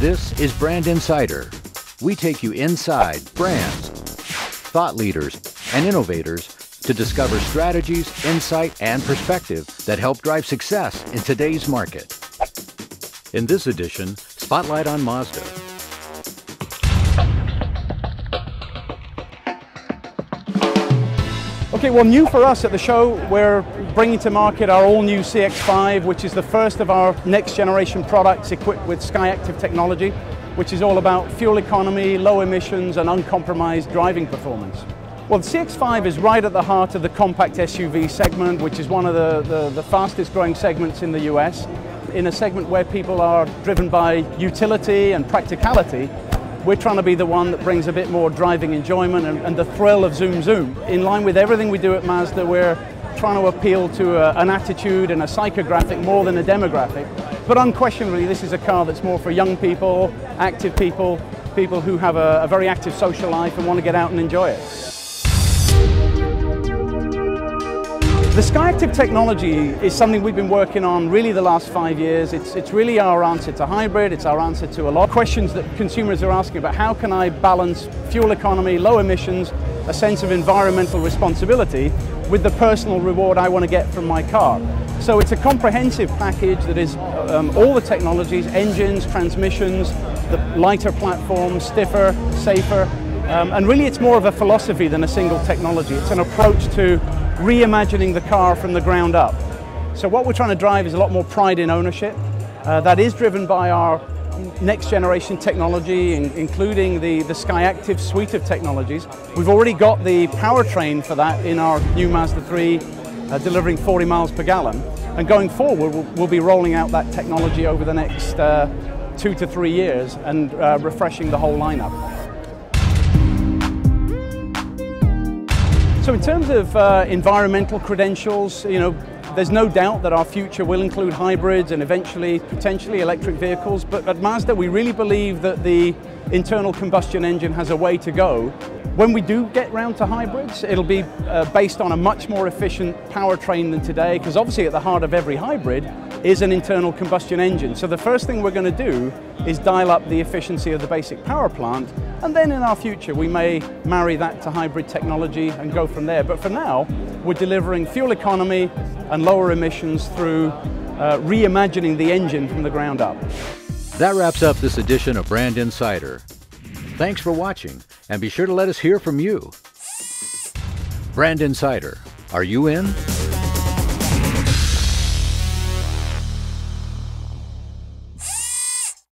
This is Brand Insider. We take you inside brands, thought leaders, and innovators to discover strategies, insight, and perspective that help drive success in today's market. In this edition, Spotlight on Mazda. Okay, well, new for us at the show, we're bringing to market our all new CX5, which is the first of our next generation products equipped with SkyActiv technology, which is all about fuel economy, low emissions, and uncompromised driving performance. Well, the CX5 is right at the heart of the compact SUV segment, which is one of the, the, the fastest growing segments in the US. In a segment where people are driven by utility and practicality, we're trying to be the one that brings a bit more driving enjoyment and, and the thrill of zoom zoom. In line with everything we do at Mazda, we're trying to appeal to a, an attitude and a psychographic more than a demographic. But unquestionably, this is a car that's more for young people, active people, people who have a, a very active social life and want to get out and enjoy it. The SkyActiv technology is something we've been working on really the last five years. It's, it's really our answer to hybrid, it's our answer to a lot of questions that consumers are asking about how can I balance fuel economy, low emissions, a sense of environmental responsibility with the personal reward I want to get from my car. So it's a comprehensive package that is um, all the technologies, engines, transmissions, the lighter platform, stiffer, safer, um, and really it's more of a philosophy than a single technology. It's an approach to reimagining the car from the ground up. So what we're trying to drive is a lot more pride in ownership. Uh, that is driven by our next generation technology, in, including the, the SkyActiv suite of technologies. We've already got the powertrain for that in our new Mazda 3, uh, delivering 40 miles per gallon. And going forward, we'll, we'll be rolling out that technology over the next uh, two to three years and uh, refreshing the whole lineup. So in terms of uh, environmental credentials, you know, there's no doubt that our future will include hybrids and eventually potentially electric vehicles, but at Mazda we really believe that the internal combustion engine has a way to go. When we do get round to hybrids, it'll be uh, based on a much more efficient powertrain than today, because obviously at the heart of every hybrid is an internal combustion engine. So the first thing we're going to do is dial up the efficiency of the basic power plant, and then in our future we may marry that to hybrid technology and go from there. But for now, we're delivering fuel economy and lower emissions through uh, reimagining the engine from the ground up. That wraps up this edition of Brand Insider. Thanks for watching, and be sure to let us hear from you. Brand Insider, are you in?